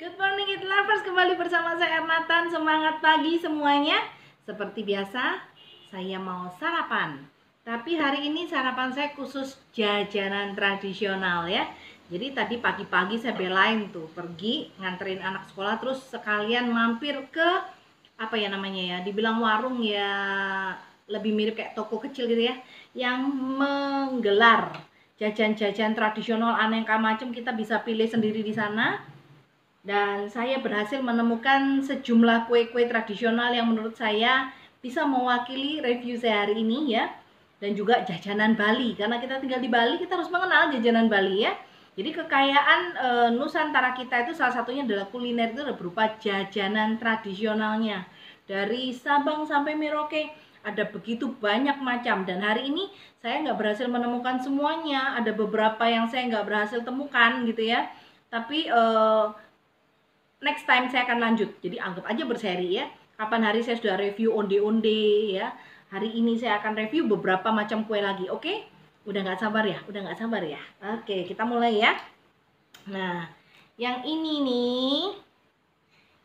Good morning Eat Lovers, kembali bersama saya Ernatan. Semangat pagi semuanya. Seperti biasa, saya mau sarapan. Tapi hari ini sarapan saya khusus jajanan tradisional ya. Jadi tadi pagi-pagi saya belain tuh Pergi nganterin anak sekolah Terus sekalian mampir ke Apa ya namanya ya Dibilang warung ya Lebih mirip kayak toko kecil gitu ya Yang menggelar jajan-jajan tradisional aneka macam kita bisa pilih sendiri di sana dan saya berhasil menemukan sejumlah kue-kue tradisional yang menurut saya bisa mewakili review saya hari ini ya. Dan juga jajanan Bali. Karena kita tinggal di Bali kita harus mengenal jajanan Bali ya. Jadi kekayaan e, Nusantara kita itu salah satunya adalah kuliner itu berupa jajanan tradisionalnya. Dari Sabang sampai Merauke ada begitu banyak macam. Dan hari ini saya nggak berhasil menemukan semuanya. Ada beberapa yang saya nggak berhasil temukan gitu ya. Tapi e, next time saya akan lanjut. Jadi anggap aja berseri ya. Kapan hari saya sudah review onde-onde ya. Hari ini saya akan review beberapa macam kue lagi. Oke? Udah nggak sabar ya? Udah nggak sabar ya? Oke, kita mulai ya. Nah, yang ini nih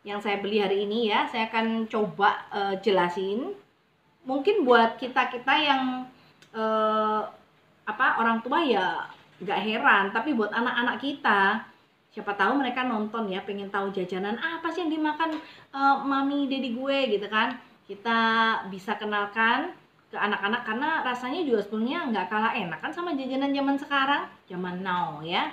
yang saya beli hari ini ya, saya akan coba uh, jelasin. Mungkin buat kita-kita yang uh, apa orang tua ya nggak heran, tapi buat anak-anak kita siapa tahu mereka nonton ya pengen tahu jajanan ah, apa sih yang dimakan uh, mami dedi gue gitu kan. Kita bisa kenalkan ke anak-anak karena rasanya juga sebenarnya nggak kalah enak kan sama jajanan zaman sekarang zaman now ya.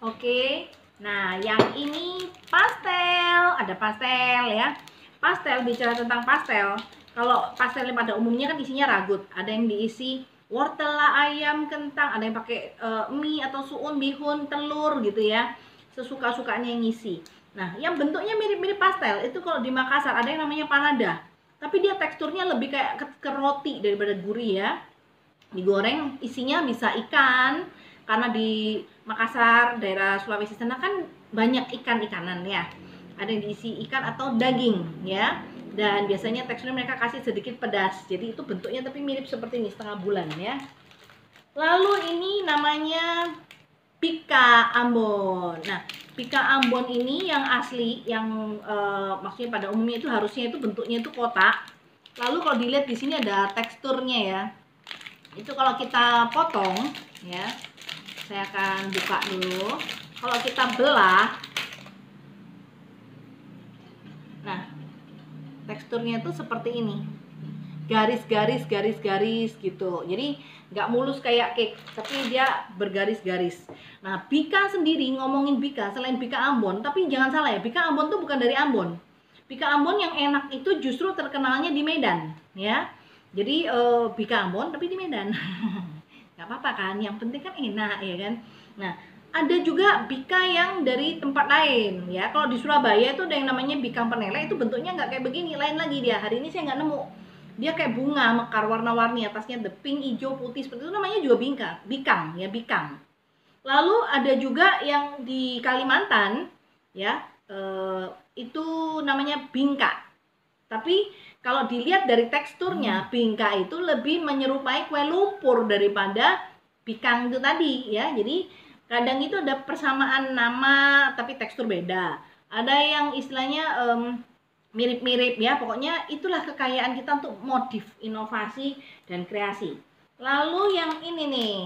Oke nah yang ini pastel ada pastel ya. Pastel bicara tentang pastel. Kalau pastel pada umumnya kan isinya ragut. Ada yang diisi wortel ayam kentang ada yang pakai uh, mie atau suun bihun telur gitu ya sesuka-sukanya yang ngisi. Nah, yang bentuknya mirip-mirip pastel itu kalau di Makassar ada yang namanya panada. Tapi dia teksturnya lebih kayak ke, ke roti daripada gurih ya. Digoreng isinya bisa ikan karena di Makassar, daerah Sulawesi sana kan banyak ikan-ikanan ya. Ada yang diisi ikan atau daging ya. Dan biasanya teksturnya mereka kasih sedikit pedas. Jadi itu bentuknya tapi mirip seperti ini setengah bulan ya. Lalu ini namanya Pika Ambon. Nah, Pika Ambon ini yang asli, yang uh, maksudnya pada umumnya itu harusnya itu bentuknya itu kotak. Lalu kalau dilihat di sini ada teksturnya ya. Itu kalau kita potong, ya, saya akan buka dulu. Kalau kita belah, nah, teksturnya itu seperti ini garis-garis garis-garis gitu. Jadi nggak mulus kayak cake tapi dia bergaris-garis. Nah Bika sendiri ngomongin Bika selain Bika Ambon tapi jangan salah ya Bika Ambon tuh bukan dari Ambon. Bika Ambon yang enak itu justru terkenalnya di Medan ya. Jadi uh, Bika Ambon tapi di Medan. Nggak apa-apa kan yang penting kan enak ya kan. Nah ada juga bika yang dari tempat lain ya. Kalau di Surabaya itu ada yang namanya bika penele itu bentuknya nggak kayak begini lain lagi dia. Hari ini saya nggak nemu dia kayak bunga mekar warna-warni atasnya the pink hijau putih seperti itu. Namanya juga bingkang bikang ya bikang. Lalu ada juga yang di Kalimantan ya eh, itu namanya bingka. Tapi kalau dilihat dari teksturnya hmm. bingka itu lebih menyerupai kue lumpur daripada bikang itu tadi ya. Jadi kadang itu ada persamaan nama tapi tekstur beda. Ada yang istilahnya um, mirip-mirip ya. Pokoknya itulah kekayaan kita untuk motif inovasi dan kreasi. Lalu yang ini nih.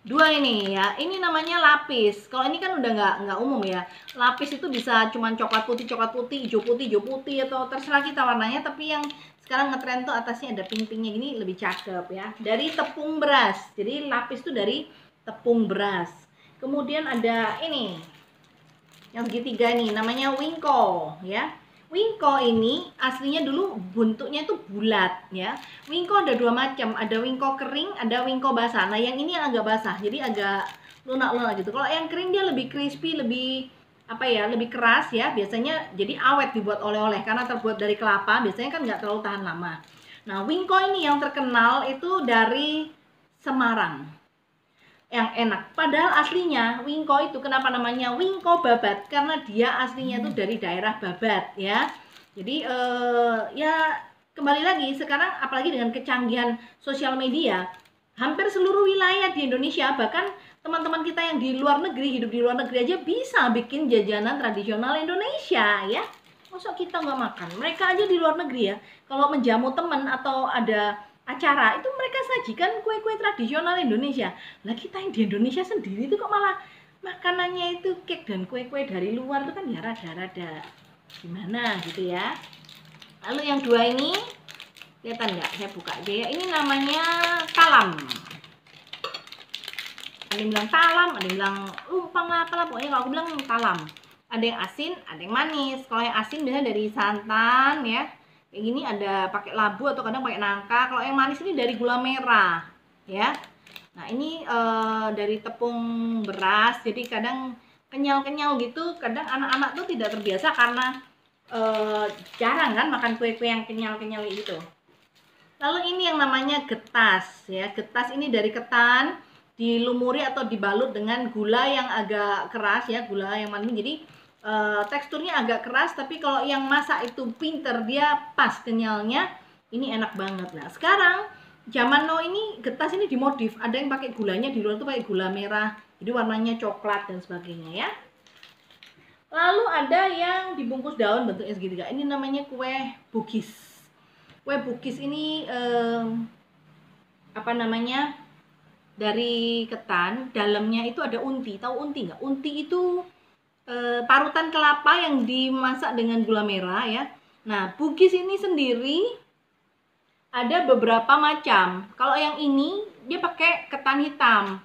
Dua ini ya. Ini namanya lapis. Kalau ini kan udah nggak nggak umum ya. Lapis itu bisa cuman coklat putih coklat putih hijau putih hijau putih atau terserah kita warnanya. Tapi yang sekarang ngetren tuh atasnya ada pink-pinknya gini lebih cakep ya. Dari tepung beras. Jadi lapis tuh dari tepung beras. Kemudian ada ini yang segitiga nih namanya wingko ya. Wingko ini aslinya dulu bentuknya itu bulat ya. Wingko ada dua macam ada wingko kering ada wingko basah. Nah yang ini yang agak basah jadi agak lunak-lunak gitu. Kalau yang kering dia lebih crispy lebih apa ya lebih keras ya. Biasanya jadi awet dibuat oleh-oleh karena terbuat dari kelapa biasanya kan nggak terlalu tahan lama. Nah wingko ini yang terkenal itu dari Semarang yang enak. Padahal aslinya wingko itu kenapa namanya wingko babat? Karena dia aslinya itu dari daerah Babat ya. Jadi eh, ya kembali lagi sekarang apalagi dengan kecanggihan sosial media, hampir seluruh wilayah di Indonesia bahkan teman-teman kita yang di luar negeri hidup di luar negeri aja bisa bikin jajanan tradisional Indonesia ya masa kita nggak makan mereka aja di luar negeri ya kalau menjamu teman atau ada acara itu mereka sajikan kue-kue tradisional Indonesia. Lah kita yang di Indonesia sendiri itu kok malah makanannya itu cake dan kue-kue dari luar itu kan ya rada-rada gimana gitu ya. Lalu yang dua ini kelihatan nggak? Saya buka aja ya. Ini namanya talam. Ada yang bilang talam ada yang bilang lumpang lah pokoknya kalau aku bilang talam. Ada yang asin ada yang manis. Kalau yang asin biasanya dari santan ya kayak gini ada pakai labu atau kadang pakai nangka. Kalau yang manis ini dari gula merah ya. Nah ini e, dari tepung beras. Jadi kadang kenyal-kenyal gitu. Kadang anak-anak tuh tidak terbiasa karena e, jarang kan makan kue-kue yang kenyal-kenyal gitu. Lalu ini yang namanya getas ya. Getas ini dari ketan dilumuri atau dibalut dengan gula yang agak keras ya. Gula yang manis. Jadi e, teksturnya agak keras tapi kalau yang masak itu pinter dia pas kenyalnya ini enak banget. Nah sekarang zaman now ini getas ini dimodif. Ada yang pakai gulanya di luar itu pakai gula merah. Jadi warnanya coklat dan sebagainya ya. Lalu ada yang dibungkus daun bentuknya segitiga. Ini namanya kue bugis. Kue bugis ini eh, apa namanya dari ketan dalamnya itu ada unti. Tahu unti nggak? Unti itu e, parutan kelapa yang dimasak dengan gula merah ya. Nah bugis ini sendiri ada beberapa macam. Kalau yang ini dia pakai ketan hitam.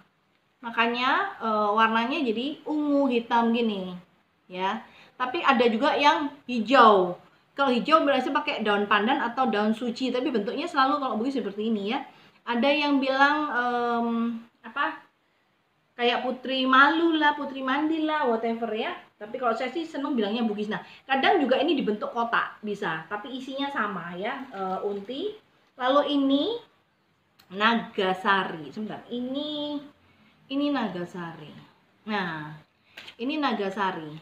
Makanya e, warnanya jadi ungu hitam gini ya. Tapi ada juga yang hijau. Kalau hijau berarti pakai daun pandan atau daun suci tapi bentuknya selalu kalau bugis seperti ini ya. Ada yang bilang um, apa kayak putri malu lah putri mandi lah whatever ya. Tapi kalau saya sih seneng bilangnya bugis nah kadang juga ini dibentuk kotak bisa. Tapi isinya sama ya uh, unti. Lalu ini nagasari. Sebentar ini ini nagasari. Nah ini nagasari.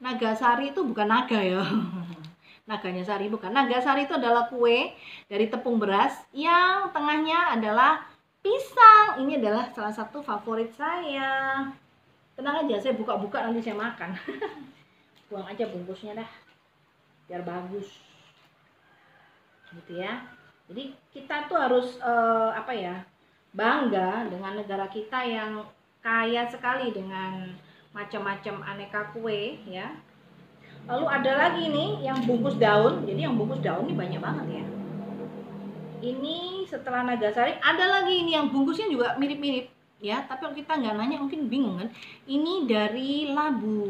Nagasari itu bukan naga ya. Naganya Sari bukan. Naga Sari itu adalah kue dari tepung beras yang tengahnya adalah pisang. Ini adalah salah satu favorit saya. Tenang aja, saya buka-buka nanti saya makan. Buang aja bungkusnya dah. Biar bagus. Gitu ya. Jadi kita tuh harus uh, apa ya? Bangga dengan negara kita yang kaya sekali dengan macam-macam aneka kue ya Lalu ada lagi nih yang bungkus daun. Jadi yang bungkus daun ini banyak banget ya. Ini setelah Nagasari ada lagi ini yang bungkusnya juga mirip-mirip ya. Tapi kalau kita nggak nanya mungkin bingung kan. Ini dari labu.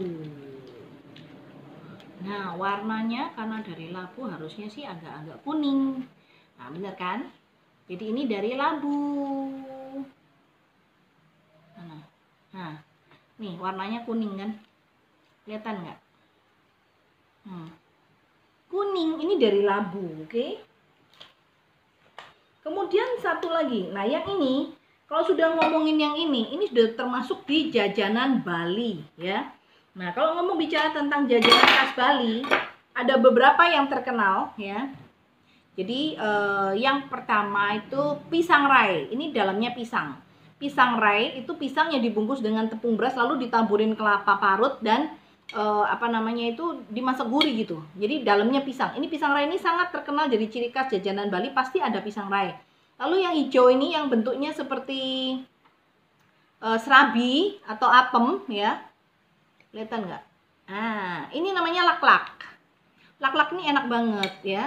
Nah warnanya karena dari labu harusnya sih agak-agak kuning. Nah bener kan? Jadi ini dari labu. Nah, nah nih warnanya kuning kan? Kelihatan nggak? Hmm. Kuning ini dari labu, oke? Okay? Kemudian satu lagi, nah yang ini kalau sudah ngomongin yang ini, ini sudah termasuk di jajanan Bali ya. Nah kalau ngomong bicara tentang jajanan khas Bali, ada beberapa yang terkenal ya. Jadi eh, yang pertama itu pisang rai, ini dalamnya pisang. Pisang rai itu pisang yang dibungkus dengan tepung beras lalu ditaburin kelapa parut dan uh, apa namanya itu dimasak gurih gitu. Jadi dalamnya pisang. Ini pisang rai ini sangat terkenal jadi ciri khas jajanan Bali pasti ada pisang rai. Lalu yang hijau ini yang bentuknya seperti uh, serabi atau apem ya. Kelihatan nggak? Ah, ini namanya lak-lak. Lak-lak ini enak banget ya.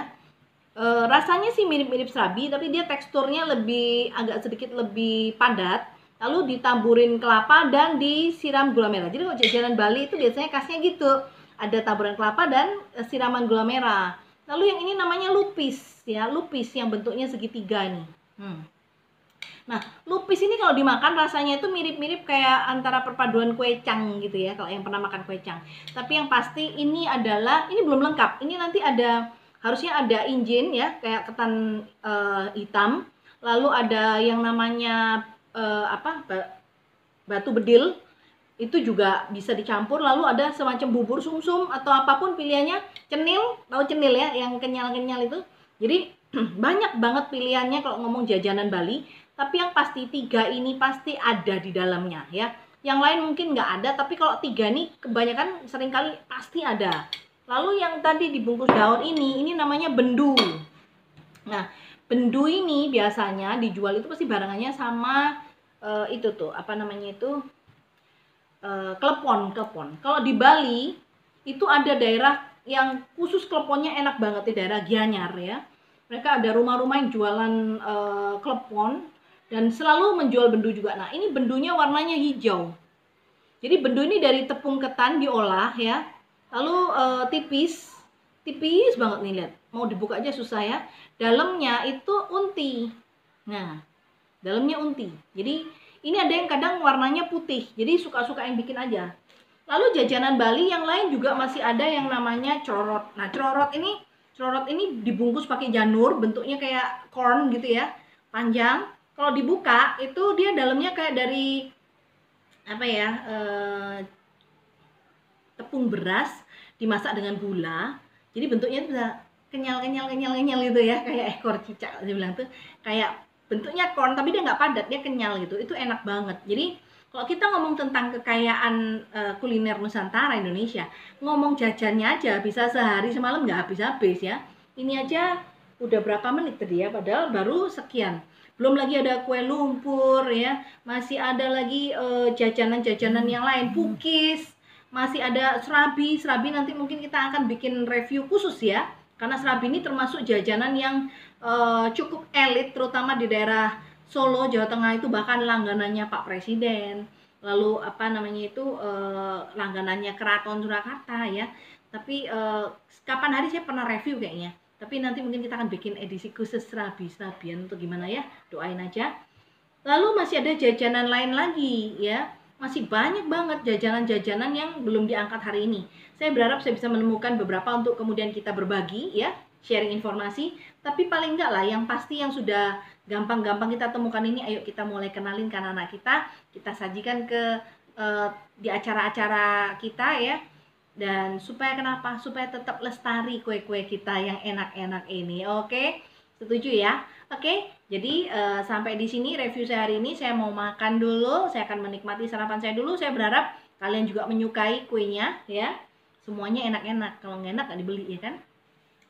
E, rasanya sih mirip-mirip serabi tapi dia teksturnya lebih agak sedikit lebih padat lalu ditaburin kelapa dan disiram gula merah. Jadi kalau jajanan Bali itu biasanya khasnya gitu. Ada taburan kelapa dan e, siraman gula merah. Lalu yang ini namanya lupis ya, lupis yang bentuknya segitiga nih. Hmm. Nah, lupis ini kalau dimakan rasanya itu mirip-mirip kayak antara perpaduan kue cang gitu ya, kalau yang pernah makan kue cang. Tapi yang pasti ini adalah ini belum lengkap. Ini nanti ada harusnya ada injin ya, kayak ketan uh, hitam. Lalu ada yang namanya uh, apa batu bedil itu juga bisa dicampur. Lalu ada semacam bubur sumsum atau apa pun pilihannya cenil tahu cenil ya yang kenyal-kenyal itu. Jadi banyak banget pilihannya kalau ngomong jajanan Bali. Tapi yang pasti tiga ini pasti ada di dalamnya ya. Yang lain mungkin nggak ada tapi kalau tiga ini kebanyakan sering kali pasti ada. Lalu yang tadi dibungkus daun ini ini namanya bendu. Nah bendu ini biasanya dijual itu pasti barangannya sama uh, itu tuh apa namanya itu uh, klepon klepon kalau di Bali itu ada daerah yang khusus kleponnya enak banget di daerah Gianyar ya mereka ada rumah-rumah yang jualan uh, klepon dan selalu menjual bendu juga. Nah, ini bendunya warnanya hijau. Jadi bendu ini dari tepung ketan diolah ya. Lalu uh, tipis, tipis banget nih lihat. Mau dibuka aja susah ya. Dalamnya itu unti. Nah, dalamnya unti. Jadi ini ada yang kadang warnanya putih. Jadi suka-suka yang bikin aja. Lalu jajanan Bali yang lain juga masih ada yang namanya corot. Nah, corot ini corot ini dibungkus pakai janur, bentuknya kayak corn gitu ya, panjang kalau dibuka itu dia dalamnya kayak dari apa ya eh, tepung beras dimasak dengan gula jadi bentuknya bisa kenyal kenyal kenyal kenyal gitu ya kayak ekor cicak dia bilang tuh kayak bentuknya corn tapi dia nggak padat dia kenyal gitu. Itu enak banget. Jadi kalau kita ngomong tentang kekayaan uh, kuliner Nusantara Indonesia ngomong jajannya aja bisa sehari semalam nggak habis-habis ya. Ini aja udah berapa menit tadi ya padahal baru sekian. Belum lagi ada kue lumpur ya masih ada lagi jajanan eh, jajanan-jajanan yang lain pukis masih ada serabi. Serabi nanti mungkin kita akan bikin review khusus ya karena serabi ini termasuk jajanan yang uh, cukup elit terutama di daerah Solo Jawa Tengah itu bahkan langganannya Pak Presiden. Lalu apa namanya itu uh, langganannya Keraton Surakarta ya. Tapi uh, kapan hari saya pernah review kayaknya. Tapi nanti mungkin kita akan bikin edisi khusus serabi serabian untuk gimana ya. Doain aja. Lalu masih ada jajanan lain lagi ya. Masih banyak banget jajanan-jajanan yang belum diangkat hari ini. Saya berharap saya bisa menemukan beberapa untuk kemudian kita berbagi ya. Sharing informasi tapi paling enggak lah yang pasti yang sudah gampang-gampang kita temukan ini ayo kita mulai kenalin ke anak-anak kita. Kita sajikan ke uh, di acara-acara kita ya. Dan supaya kenapa? Supaya tetap lestari kue-kue kita yang enak-enak ini oke? Setuju ya? Oke jadi uh, sampai di sini review saya hari ini. Saya mau makan dulu saya akan menikmati sarapan saya dulu. Saya berharap kalian juga menyukai kuenya ya. Semuanya enak-enak. Kalau nggak enak nggak dibeli ya kan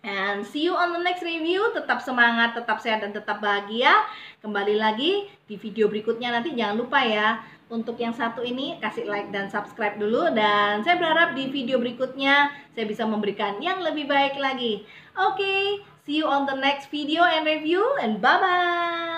And see you on the next review. Tetap semangat, tetap sehat, dan tetap bahagia. Kembali lagi di video berikutnya nanti. Jangan lupa ya, untuk yang satu ini kasih like dan subscribe dulu. Dan saya berharap di video berikutnya saya bisa memberikan yang lebih baik lagi. Oke, okay, see you on the next video and review. And bye-bye.